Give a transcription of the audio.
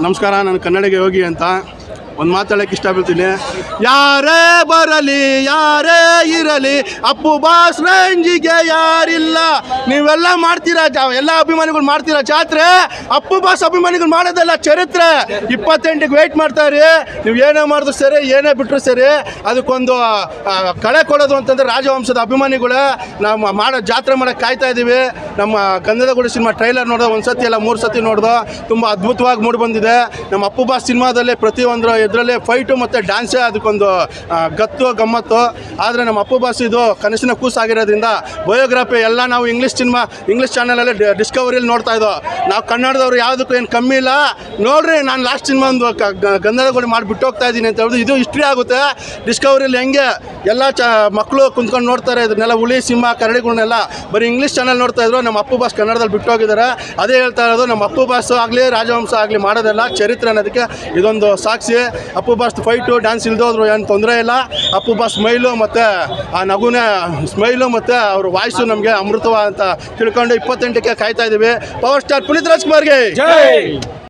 ನಮಸ್ಕಾರ ನಾನು ಕನ್ನಡಿಗೆ ಯೋಗಿ ಅಂತ. ಒಂದು ಮಾತಾಡೋಕ್ಕೆ ಇಷ್ಟಪಡ್ತೀನಿ. ಯಾರೇ ಬರಲಿ, ಯಾರೇ ಇರಲಿ, ಅಪ್ಪು ಬಾಸ್ ರೇಂಜಿಗೆ ಯಾರಿಲ್ಲ. ನೀವೆಲ್ಲ ಮಾಡ್ತೀರಾ ಎಲ್ಲ ಅಭಿಮಾನಿಗಳು ಮಾಡ್ತೀರಾ ಜಾತ್ರೆ? ಅಪ್ಪು ಬಾಸ್ ಅಭಿಮಾನಿಗಳು ಮಾಡೋದಲ್ಲ ಚರಿತ್ರೆ. ಇಪ್ಪತ್ತೆಂಟಿಗೆ ವೆಯ್ಟ್ ಮಾಡ್ತಾರೆ ನೀವು ಏನೇ ಮಾಡಿದ್ರು ಸರಿ, ಏನೇ ಬಿಟ್ಟರು ಸರಿ, ಅದಕ್ಕೊಂದು ಕಳೆ ಕೊಡೋದು ಅಂತಂದರೆ ರಾಜವಂಶದ ಅಭಿಮಾನಿಗಳು. ನಾವು ಮಾಡೋ, ಜಾತ್ರೆ ಮಾಡೋಕ್ಕೆ ಕಾಯ್ತಾ ಇದ್ದೀವಿ ನಮ್ಮ ಗಂಧದ ಸಿನಿಮಾ ಟ್ರೈಲರ್ ನೋಡೋ ಒಂದು ಸತಿ ಎಲ್ಲ ಮೂರು ಸತಿ ನೋಡ್ದು, ತುಂಬ ಅದ್ಭುತವಾಗಿ ಮೂಡಿ ಬಂದಿದೆ. ನಮ್ಮ ಅಪ್ಪು ಬಾಸ್ ಸಿನಿಮಾದಲ್ಲಿ ಪ್ರತಿಯೊಂದರ ಇದರಲ್ಲಿ ಫೈಟು ಮತ್ತು ಡ್ಯಾನ್ಸೇ ಅದಕ್ಕೊಂದು ಗತ್ತು ಗಮ್ಮತ್ತು. ಆದರೆ ನಮ್ಮ ಅಪ್ಪು ಬಾಸ್ ಇದು ಕನಸಿನ ಕೂಸಾಗಿರೋದ್ರಿಂದ ಬಯೋಗ್ರಾಫಿ ಎಲ್ಲ ನಾವು ಇಂಗ್ಲೀಷ್ ಸಿನಿಮಾ, ಇಂಗ್ಲೀಷ್ ಚಾನಲಲ್ಲಿ ಡಿಸ್ಕವರಿಯಲ್ಲಿ ನೋಡ್ತಾ ಇದ್ದೋ ನಾವು ಕನ್ನಡದವ್ರು ಯಾವುದಕ್ಕೂ ಏನು ಕಮ್ಮಿ ಇಲ್ಲ. ನೋಡ್ರಿ, ನಾನು ಲಾಸ್ಟ್ ಸಿನಿಮಾ ಒಂದು ಕ- ಗ- ಮಾಡಿ ಬಿಟ್ಟು ಹೋಗ್ತಾ ಇದ್ದೀನಿ ಅಂತ ಹೇಳಿದ್ರು ಇದು ಹಿಸ್ಟ್ರಿ ಆಗುತ್ತೆ. ಡಿಸ್ಕವರಿಲಿ ಹೆಂಗೆ ಎಲ್ಲ ಚ ಮಕ್ಕಳು ಕುಂತ್ಕೊಂಡು ನೋಡ್ತಾರೆ ಇದನ್ನೆಲ್ಲ ಹುಳಿ ಸಿಂಹ ಕರಡಿಗಳನ್ನೆಲ್ಲ ಬರೀ ಇಂಗ್ಲೀಷ್ ಚಾನಲ್ ನೋಡ್ತಾ ಇದ್ರು. ನಮ್ಮ ಅಪ್ಪು ಬಾಸ್ ಕನ್ನಡದಲ್ಲಿ ಬಿಟ್ಟು ಹೋಗಿದ್ದಾರೆ. ಅದೇ ಹೇಳ್ತಾ ಇರೋದು, ನಮ್ಮ ಅಪ್ಪು ಬಾಸ್ ಆಗಲಿ, ರಾಜವಂಶ ಆಗಲಿ ಮಾಡೋದೆಲ್ಲ ಚರಿತ್ರೆ ಅನ್ನೋದಕ್ಕೆ ಇದೊಂದು ಸಾಕ್ಷಿ. ಅಪ್ಪು ಬಾಸ್ ಫೈಟು ಡ್ಯಾನ್ಸ್ ಇಲ್ದೋದ್ರು ಏನು ತೊಂದರೆ ಇಲ್ಲ. ಅಪ್ಪು ಬಾಸ್ ಸ್ಮೈಲು ಮತ್ತು ಆ ನಗುನೇ ಸ್ಮೈಲು ಮತ್ತು ಅವ್ರ ವಾಯ್ಸು ನಮಗೆ ಅಮೃತವ ಅಂತ ತಿಳ್ಕೊಂಡು ಇಪ್ಪತ್ತೆಂಟಕ್ಕೆ ಕಾಯ್ತಾ ಇದ್ದೀವಿ ಪವರ್ ಸ್ಟಾರ್ ಪುನೀತ್ ರಾಜ್ಕುಮಾರ್ಗೆ. ಜೈ!